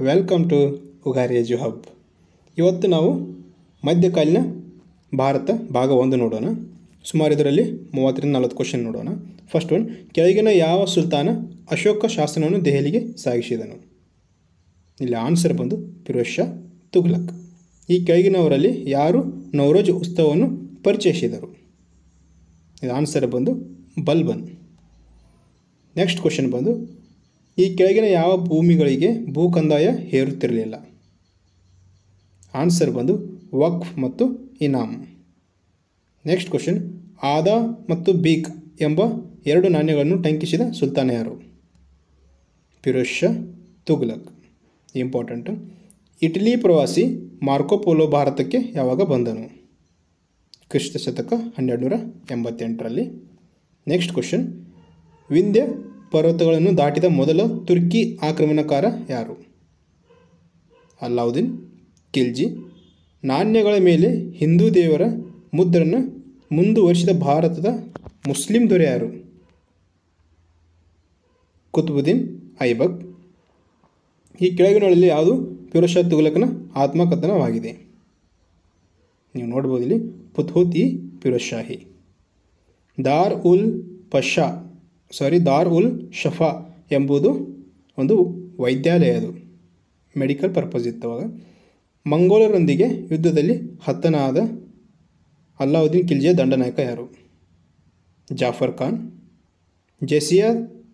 Welcome to Ugari edu hub ಇವತ್ತು ನಾವು ಮಧ್ಯಕಾಲೀನ ಭಾರತ ಭಾಗ ಒಂದು ನೋಡೋಣ. ಸುಮಾರು ಇದರಲ್ಲಿ ಮೂವತ್ತರಿಂದ ನಲವತ್ತು ಕ್ವಶನ್ ನೋಡೋಣ. ಫಸ್ಟ್ ಒನ್ ಕೆಳಗಿನ ಯಾವ ಸುಲ್ತಾನ ಅಶೋಕ ಶಾಸನವನ್ನು ದೆಹಲಿಗೆ ಸಾಗಿಸಿದನು? ಇಲ್ಲಿ ಆನ್ಸರ್ ಬಂದು ಫಿರೋಜ್ ಶಾ ತುಘಲಕ್. ಈ ಕೆಳಗಿನವರಲ್ಲಿ ಯಾರು ನವರೋಜ್ ಉತ್ಸವವನ್ನು ಪರಿಚಯಿಸಿದರು? ಇದು ಆನ್ಸರ್ ಬಂದು ಬಲ್ಬನ್. ನೆಕ್ಸ್ಟ್ ಕ್ವಶನ್ ಬಂದು ಈ ಕೆಳಗಿನ ಯಾವ ಭೂಮಿಗಳಿಗೆ ಭೂ ಕಂದಾಯ ಹೇರುತ್ತಿರಲಿಲ್ಲ? ಆನ್ಸರ್ ಬಂದು ವಕ್ಫ್ ಮತ್ತು ಇನಾಮ್. ನೆಕ್ಸ್ಟ್ ಕ್ವಶನ್ ಆದಾ ಮತ್ತು ಬೀಕ್ ಎಂಬ ಎರಡು ನಾಣ್ಯಗಳನ್ನು ಟಂಕಿಸಿದ ಸುಲ್ತಾನ ಯಾರು? ಫಿರೋಜ್ ಶಾ ತುಗ್ಲಕ್ ಇಂಪಾರ್ಟೆಂಟು ಇಟಲಿ ಪ್ರವಾಸಿ ಮಾರ್ಕೋ ಪೋಲೋ ಭಾರತಕ್ಕೆ ಯಾವಾಗ ಬಂದನು? ಕ್ರಿಸ್ತ ಶತಕ ಹನ್ನೆರಡು ನೂರ ಎಂಬತ್ತೆಂಟರಲ್ಲಿ. ನೆಕ್ಸ್ಟ್ ಕ್ವಶನ್ ವಿಂಧ್ಯ ಪರ್ವತಗಳನ್ನು ದಾಟಿದ ಮೊದಲ ತುರ್ಕಿ ಆಕ್ರಮಣಕಾರ ಯಾರು? ಅಲ್ಲಾವುದ್ದೀನ್, ಖಿಲ್ಜಿ. ನಾಣ್ಯಗಳ ಮೇಲೆ ಹಿಂದೂ ದೇವರ ಮುದ್ರನ್ನು ಮುಂದುವರಿಸಿದ ಭಾರತದ ಮುಸ್ಲಿಂ ದೊರೆ ಯಾರು? ಕುತುಬುದ್ದೀನ್, ಐಬಕ್. ಈ ಕೆಳಗಿನಲ್ಲಿ ಯಾವುದು? ಪಿರೋಷಾ ತುಗಲಕನ ಆತ್ಮಕಥನವಾಗಿದೆ. ನೀವು ನೋಡ್ಬೋದು ಇಲ್ಲಿ ಫುತ್ಹುತ್ ಇ ದಾರ್ ಉಲ್ ಪಶಾ. ಸಾರಿ ದಾರ್ ಉಲ್ ಶಫಾ ಎಂಬುದು ಒಂದು ವೈದ್ಯಾಲಯ ಅದು. ಮೆಡಿಕಲ್ ಪರ್ಪಸ್ ಇತ್ತು ಅವಾಗ. ಮಂಗೋಲರೊಂದಿಗೆ ಯುದ್ಧದಲ್ಲಿ ಹತನಾದ ಅಲ್ಲಾವುದ್ದೀನ್ ಖಿಲ್ಜಿಯ ದಂಡನಾಯಕ ಯಾರು? ಜಾಫರ್ ಖಾನ್. ಜೆಸಿಯಾ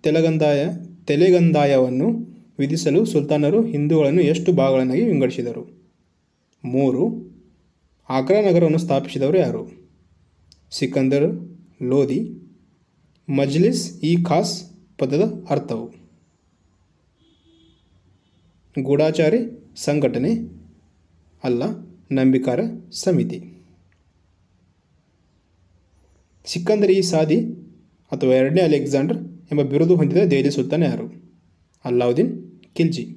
ತೆಲಗಂದಾಯ, ತೆಲೆಗಂದಾಯವನ್ನು ವಿಧಿಸಲು ಸುಲ್ತಾನರು ಹಿಂದೂಗಳನ್ನು ಎಷ್ಟು ಭಾಗಗಳನ್ನಾಗಿ ವಿಂಗಡಿಸಿದರು? ಮೂರು. ಆಗ್ರಾ ನಗರವನ್ನು ಸ್ಥಾಪಿಸಿದವರು ಯಾರು? ಸಿಕಂದರ್, ಲೋಧಿ ಮಜ್ಲಿಸ್ ಇ ಖಾಸ್ ಪದದ ಅರ್ಥವು. ಗೂಢಾಚಾರಿ ಸಂಘಟನೆ ಅಲ್ಲ, ನಂಬಿಕಾರ ಸಮಿತಿ. ಸಿಕ್ಕಂದರ್ ಈ ಸಾದಿ ಅಥವಾ ಎರಡನೇ ಅಲೆಕ್ಸಾಂಡರ್ ಎಂಬ ಬಿರುದು ಹೊಂದಿದ ದೆಹಲಿ ಸುಲ್ತಾನ ಯಾರು? ಅಲ್ಲಾವುದ್ದೀನ್ ಖಿಲ್ಜಿ.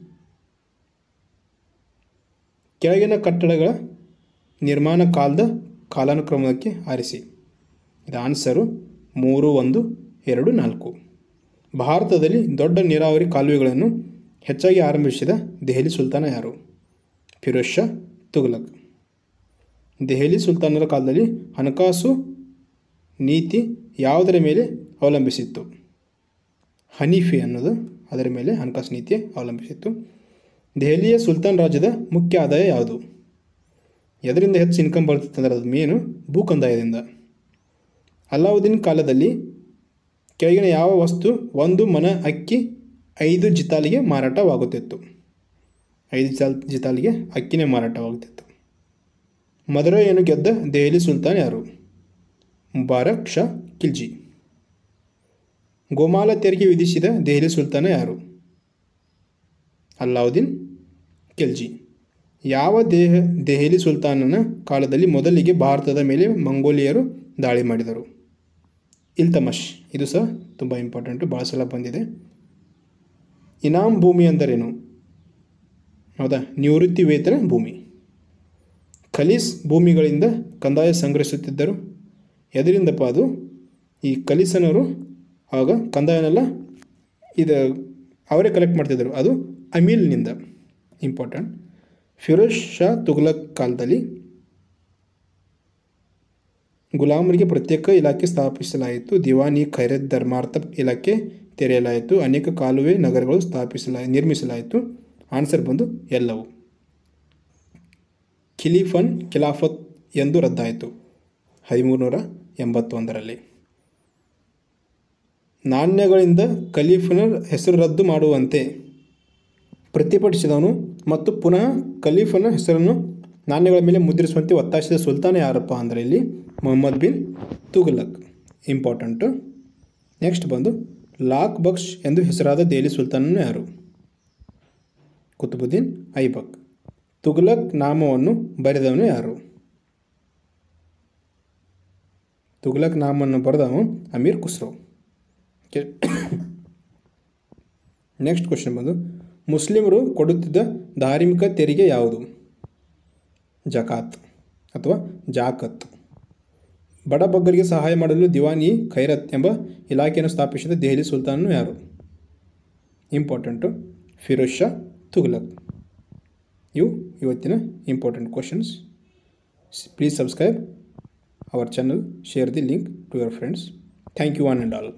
ಕೆಳಗಿನ ಕಟ್ಟಡಗಳ ನಿರ್ಮಾಣ ಕಾಲದ ಕಾಲಾನುಕ್ರಮಕ್ಕೆ ಆರಿಸಿ. ಇದು ಆನ್ಸರು ಮೂರು, ಒಂದು, ಎರಡು, ನಾಲ್ಕು. ಭಾರತದಲ್ಲಿ ದೊಡ್ಡ ನೀರಾವರಿ ಕಾಲುವೆಗಳನ್ನು ಹೆಚ್ಚಾಗಿ ಆರಂಭಿಸಿದ ದೆಹಲಿ ಸುಲ್ತಾನ ಯಾರು? ಫಿರೋಜ್ ಶಾ ತುಘಲಕ್. ದೆಹಲಿ ಸುಲ್ತಾನರ ಕಾಲದಲ್ಲಿ ಹಣಕಾಸು ನೀತಿ ಯಾವುದರ ಮೇಲೆ ಅವಲಂಬಿಸಿತ್ತು? ಹನೀಫಿ ಅನ್ನೋದು ಅದರ ಮೇಲೆ ಹಣಕಾಸು ನೀತಿ ಅವಲಂಬಿಸಿತ್ತು. ದೆಹಲಿಯ ಸುಲ್ತಾನ್ ರಾಜ್ಯದ ಮುಖ್ಯ ಆದಾಯ ಯಾವುದು? ಎದರಿಂದ ಹೆಚ್ಚು ಇನ್ಕಮ್ ಬರ್ತಿತ್ತು ಅಂದರೆ ಅದು ಮೇನು ಭೂ ಕಂದಾಯದಿಂದ ಅಲಾವುದ್ದೀನ್ ಕಾಲದಲ್ಲಿ ಕೆಳಗಿನ ಯಾವ ವಸ್ತು ಒಂದು ಮನ, ಅಕ್ಕಿ, ಐದು ಜಿತಾಲಿಗೆ ಮಾರಾಟವಾಗುತ್ತಿತ್ತು. ಐದು ಜಿತಾಲ್, ಜಿತಾಲಿಗೆ ಅಕ್ಕಿನೇ ಮಾರಾಟವಾಗುತ್ತಿತ್ತು. ಮದುರೆಯನ್ನು ಗೆದ್ದ ದೆಹಲಿ ಸುಲ್ತಾನ್ ಯಾರು? ಮುಬಾರಕ್ ಶಾ ಖಿಲ್ಜಿ. ಗೋಮಾಲ ತೆರಿಗೆ ವಿಧಿಸಿದ ದೆಹಲಿ ಸುಲ್ತಾನ ಯಾರು? ಅಲ್ಲಾವುದ್ದೀನ್ ಖಿಲ್ಜಿ. ಯಾವ ದೇಹ, ದೆಹಲಿ ಸುಲ್ತಾನನ ಕಾಲದಲ್ಲಿ ಮೊದಲಿಗೆ ಭಾರತದ ಮೇಲೆ ಮಂಗೋಲಿಯರು ದಾಳಿ ಮಾಡಿದರು? ಇಲ್ತಮಶ್ ಇದು ಸಹ ತುಂಬ ಇಂಪಾರ್ಟೆಂಟು ಭಾಳ ಸಲ ಬಂದಿದೆ. ಇನಾಮ್ ಭೂಮಿ ಅಂದರೇನು? ಹೌದಾ? ನಿವೃತ್ತಿ ವೇತನ ಭೂಮಿ. ಖಲೀಸ್ ಭೂಮಿಗಳಿಂದ ಕಂದಾಯ ಸಂಗ್ರಹಿಸುತ್ತಿದ್ದರು. ಎದರಿಂದಪ್ಪ ಅದು? ಈ ಖಲೀಸನವರು ಆಗ ಕಂದಾಯನೆಲ್ಲ ಇದು, ಅವರೇ ಕಲೆಕ್ಟ್ ಮಾಡ್ತಿದ್ದರು. ಅದು ಅಮೀಲ್ನಿಂದ. ಇಂಪಾರ್ಟೆಂಟ್ ಫಿರೋಜ್ ಶಾ ತುಘಲಕ್ ಕಾಲದಲ್ಲಿ ಗುಲಾಮರಿಗೆ ಪ್ರತ್ಯೇಕ ಇಲಾಖೆ ಸ್ಥಾಪಿಸಲಾಯಿತು. ದಿವಾನಿ ಖೈರತ್ ಧರ್ಮಾರ್ಥ ಇಲಾಖೆ ತೆರೆಯಲಾಯಿತು. ಅನೇಕ ಕಾಲುವೆ ನಗರಗಳು ಸ್ಥಾಪಿಸಲಾ, ನಿರ್ಮಿಸಲಾಯಿತು. ಆನ್ಸರ್ ಬಂದು ಎಲ್ಲವು. ಖಿಲೀಫನ್ ಖಿಲಾಫತ್ ಎಂದು ರದ್ದಾಯಿತು. ಹದಿಮೂರುನೂರ ಎಂಬತ್ತೊಂದರಲ್ಲಿ. ನಾಣ್ಯಗಳಿಂದ ಖಲೀಫನ ಹೆಸರು ರದ್ದು ಮಾಡುವಂತೆ ಪ್ರತಿಭಟಿಸಿದವನು ಮತ್ತು ಪುನಃ ಖಲೀಫನ ಹೆಸರನ್ನು ನಾಣ್ಯಗಳ ಮೇಲೆ ಮುದ್ರಿಸುವಂತೆ ಒತ್ತಾಯಿಸಿದ ಸುಲ್ತಾನ ಯಾರಪ್ಪ ಅಂದರೆ ಇಲ್ಲಿ ಮೊಹಮ್ಮದ್ ಬಿನ್ ತುಘಲಕ್. ಇಂಪಾರ್ಟೆಂಟು ನೆಕ್ಸ್ಟ್ ಬಂದು ಲಾಕ್ ಬಕ್ಷ್ ಎಂದು ಹೆಸರಾದ ದೆಹಲಿ ಸುಲ್ತಾನನು ಯಾರು? ಕುತುಬುದ್ದೀನ್ ಐಬಕ್. ತುಘಲಕ್ ನಾಮವನ್ನು ಬರೆದವನು ಯಾರು? ತುಘಲಕ್ ನಾಮವನ್ನು ಬರೆದವನು ಅಮೀರ್ ಖುಸ್ರೋ. ನೆಕ್ಸ್ಟ್ ಕ್ವಶನ್ ಬಂದು, ಮುಸ್ಲಿಮರು ಕೊಡುತ್ತಿದ್ದ ಧಾರ್ಮಿಕ ತೆರಿಗೆ ಯಾವುದು? ಜಕಾತ್ ಅಥವಾ ಜಾಕತ್. ಬಡಬಗ್ಗರಿಗೆ ಸಹಾಯ ಮಾಡಲು ದಿವಾನಿ ಖೈರತ್ ಎಂಬ ಇಲಾಖೆಯನ್ನು ಸ್ಥಾಪಿಸಿದ ದೆಹಲಿ ಸುಲ್ತಾನನು ಯಾರು? ಇಂಪಾರ್ಟೆಂಟು ಫಿರೋಜ್ ಶಾ ತುಘಲಕ್. ಇವು ಇವತ್ತಿನ important questions please subscribe our channel share the link to your friends thank you one and all